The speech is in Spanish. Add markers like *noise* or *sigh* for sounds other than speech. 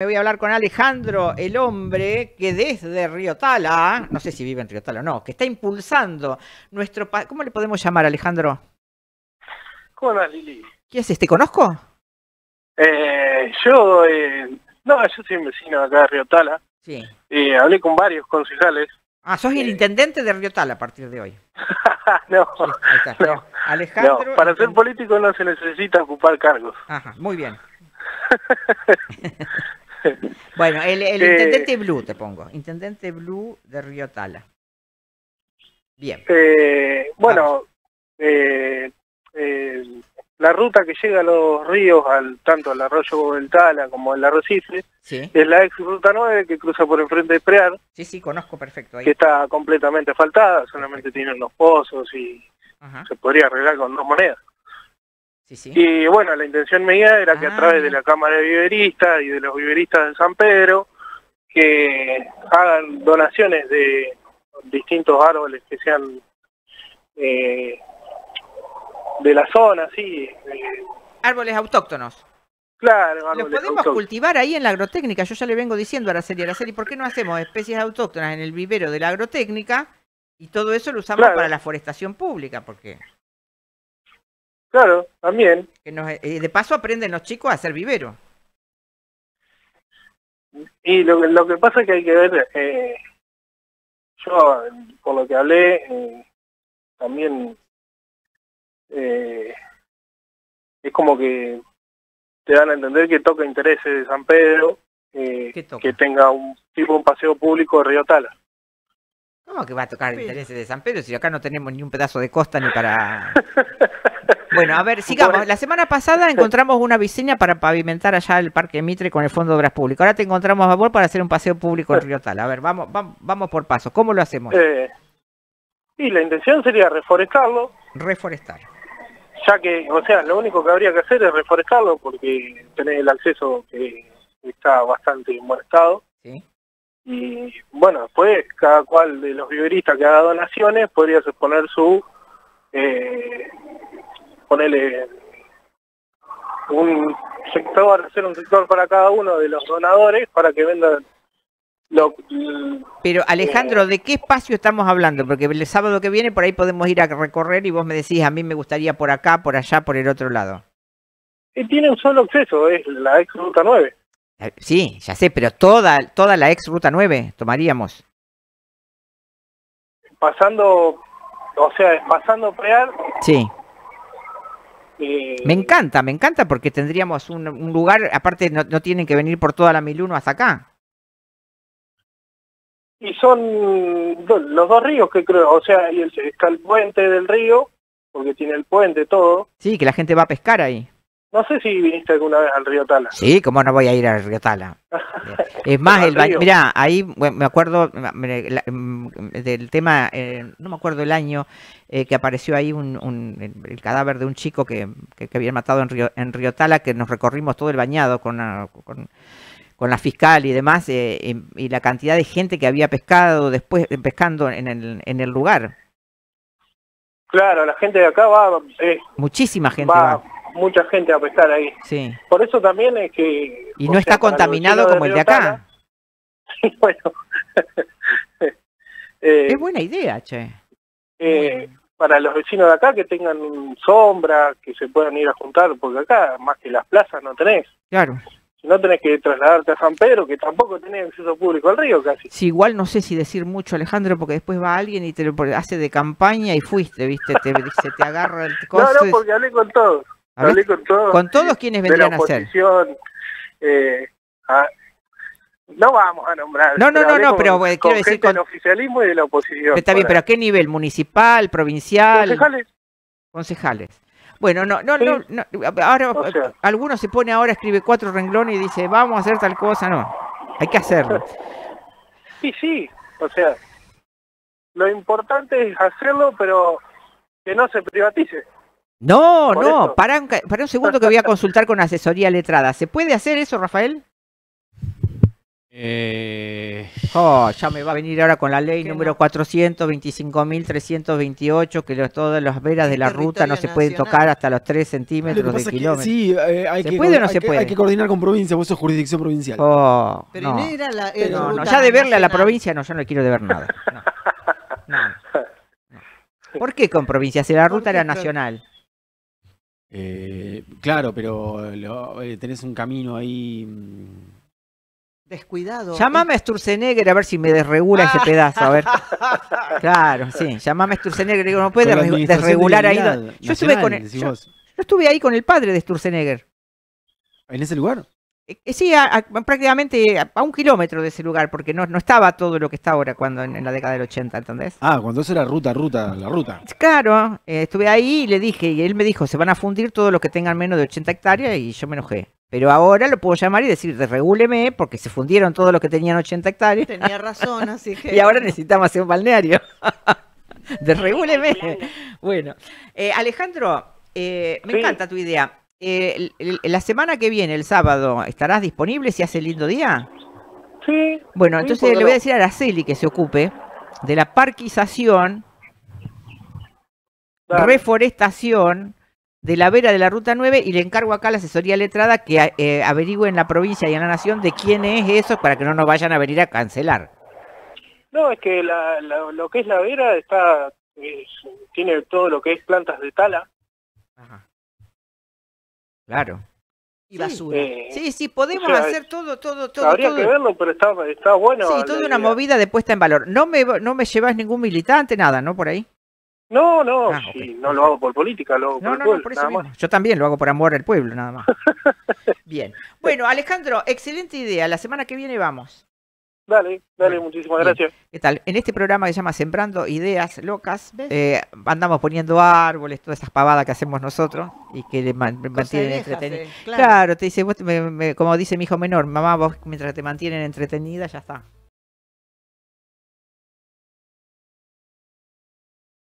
Me voy a hablar con Alejandro, el hombre que desde Río Tala, no sé si vive en Río Tala o no, que está impulsando nuestro país. ¿Cómo le podemos llamar, Alejandro? ¿Cómo andás, Lili? ¿Quién es este? ¿Conozco? Eh, yo, eh, no, yo soy un vecino acá de Río Tala. Sí. Eh, hablé con varios concejales. Ah, sos el Eh. intendente de Río Tala a partir de hoy. *laughs* no, Sí, Alejandro. no, para ser político no se necesita ocupar cargos. Ajá, muy bien. *laughs* bueno, el, el Eh. intendente Blue te pongo. Intendente Blue de Río Tala. Bien. Eh, bueno, eh, la ruta que llega a los ríos, al tanto al arroyo del Tala como el arrecife, Sí, es la ex ruta 9 que cruza por enfrente de Prear, sí, sí, conozco perfecto que ahí. está completamente asfaltada, solamente tiene unos pozos y Ajá, se podría arreglar con dos monedas. Sí, sí. Y bueno, la intención mía era que Ah. a través de la Cámara de Viveristas y de los viveristas de San Pedro, que hagan donaciones de distintos árboles que sean eh, de la zona, sí. eh, Árboles autóctonos. claro, Los árboles podemos autóctonos. cultivar ahí en la agrotécnica. Yo ya le vengo diciendo a Araceli, Araceli, ¿por qué no hacemos especies autóctonas en el vivero de la agrotécnica? Y todo eso lo usamos Claro. para la forestación pública, porque Claro, también. que nos- eh, de paso aprenden los chicos a hacer vivero. Y lo, que- lo que pasa es que hay que ver, eh, yo por lo que hablé, eh, también es como que te dan a entender que toca intereses de San Pedro, que tenga un tipo un paseo público de Río Tala. ¿Cómo que va a tocar intereses de San Pedro si acá no tenemos ni un pedazo de costa ni para... *laughs* Bueno, a ver, sigamos. Bueno. La semana pasada encontramos una viseña para pavimentar allá el Parque Mitre con el Fondo de Obras Públicas. Ahora te encontramos a vos para hacer un paseo público en Río Tala. A ver, vamos, vamos, vamos por paso. ¿Cómo lo hacemos? Eh, y la intención sería reforestarlo, Reforestar. ya que, o sea, lo único que habría que hacer es reforestarlo porque tenés el acceso que está bastante en buen estado. ¿Sí? Y bueno, después cada cual de los viveristas que haga donaciones podría poner su, eh, ponerle un sector, hacer un sector para cada uno de los donadores para que vendan lo, Pero Alejandro, ¿de qué espacio estamos hablando? Porque el sábado que viene por ahí podemos ir a recorrer y vos me decís, a mí me gustaría por acá, por allá, por el otro lado. y tiene un solo acceso, es la ex ruta 9. Eh, Sí, ya sé, pero toda, toda la ex Ruta 9 tomaríamos. Pasando, o sea, pasando Prear, Sí. Eh, Me encanta, me encanta porque tendríamos un, un lugar, aparte no, no tienen que venir por toda la 1001 hasta acá. Y son los dos ríos que creo, o sea, y el- está el puente del río, porque tiene el puente todo. Sí, que la gente va a pescar ahí. No sé si viniste alguna vez al río Tala. Sí, cómo no voy a ir a Río Tala. *laughs* Es más, el al baño, mira, ahí bueno, me acuerdo la- mm, del tema, eh, no me acuerdo el año, eh, que apareció ahí un, un- el, cadáver de un chico que, que, que habían matado en Río, en Río Tala, que nos recorrimos todo el bañado con, la- con, con la fiscal y demás, eh, y, y la cantidad de gente que había pescado después, pescando en el, en el lugar. Claro, la gente de acá va, eh, Muchísima gente va va. Mucha gente a pescar ahí. Sí. Por eso también es que... Y no está contaminado como el de acá. *laughs* Bueno. *laughs* Eh, Es buena idea, che. eh, para los vecinos de acá que tengan sombra, que se puedan ir a juntar, porque acá más que las plazas no tenés. Claro. Si no tenés que trasladarte a San Pedro, que tampoco tenés acceso público al río casi. Sí, igual no sé si decir mucho, Alejandro, porque después va alguien y te lo hace de campaña y fuiste, ¿viste? Te *laughs* dice, te agarra el No, coso. no, y- porque hablé con todos. ¿Hablaste Hablé con todos. con todos quienes vendrían a ser. eh, a- no vamos a nombrar. No, no, no, no, pero, eh, con quiero decir con- del oficialismo y de la oposición. Está bien, pero ¿a qué nivel? ¿Municipal, provincial? concejales, Concejales. Bueno, no, no, Sí. no, no, ahora O sea. alguno se pone ahora, escribe cuatro renglones y dice, vamos a hacer tal cosa, no. Hay que hacerlo. *laughs* Sí, sí, o sea, lo importante es hacerlo, pero que no se privatice. No, Por no, para un, ca- para un segundo que voy a consultar con asesoría letrada. ¿Se puede hacer eso, Rafael? Eh, Oh, ya me va a venir ahora con la ley número no. 425.328, que los- todas las veras de la ruta no se pueden nacional. tocar hasta los 3 Lo que centímetros de kilómetro. sí, eh, hay, ¿Se que, puede o no hay se que- puede? hay que coordinar con provincia, vos sos jurisdicción provincial. Oh, Pero no. no era la era No, ya de verle a la nacional. provincia, no, yo no le quiero deber nada. No. No, no. *laughs* ¿Por qué con provincia? Si la ¿Por ruta era nacional. Eh, claro, pero lo- eh, tenés un camino ahí. mm, Descuidado. Llamame a Sturzenegger a ver si me desregula ese pedazo, a ver. *laughs* Claro, sí, llamame a Sturzenegger, digo, no puede con la desre- administración de desregular ahí. Yo estuve, con el- yo estuve ahí con el padre de Sturzenegger. ¿En ese lugar? Eh, eh, Sí, a- a- prácticamente a, a un kilómetro de ese lugar, porque no, no estaba todo lo que está ahora cuando en, en la década del 80, ¿entendés? Ah, cuando eso era ruta, ruta, la ruta. Claro, eh, estuve ahí y le dije, y él me dijo, se van a fundir todos los que tengan menos de 80 hectáreas, y yo me enojé. Pero ahora lo puedo llamar y decir, desregúleme, porque se fundieron todos los que tenían 80 hectáreas, Tenía razón, así *laughs* que. y ahora necesitamos hacer un balneario. *laughs* desregúleme. Bueno, eh, Alejandro, eh, me Sí. encanta tu idea. Eh, el- el- la semana que viene, el sábado, ¿estarás disponible si hace lindo día? Sí. Bueno, Sí, entonces ¿por qué le voy a decir a Araceli que se ocupe de la parquización, reforestación de la vera de la Ruta 9 y le encargo acá a la asesoría letrada que eh, averigüe en la provincia y en la nación de quién es eso para que no nos vayan a venir a cancelar. No, es que la, la- lo que es la vera está es- tiene todo lo que es plantas de tala. Claro. Y basura. eh, Sí, sí, podemos o sea, hacer todo, todo, todo. habría todo. que verlo, pero está, está bueno. Sí, toda una idea. movida de puesta en valor. No me, no me llevas ningún militante, nada, ¿no? Por ahí. No, no, Ah, sí, no lo hago por política, lo hago No, por no, el no, por eso nada mismo. más. Yo también lo hago por amor al pueblo, nada más. *laughs* Bien. Bueno, Alejandro, excelente idea. La semana que viene vamos. Dale, dale, Bueno, muchísimas bien. gracias. ¿Qué tal? En este programa que se llama Sembrando Ideas Locas, eh, andamos poniendo árboles, todas esas pavadas que hacemos nosotros y que le man- Cosa mantienen entretenidos. eh, Claro. te dice, vos te- me- me- como dice mi hijo menor, mamá, vos mientras te mantienen entretenida, ya está.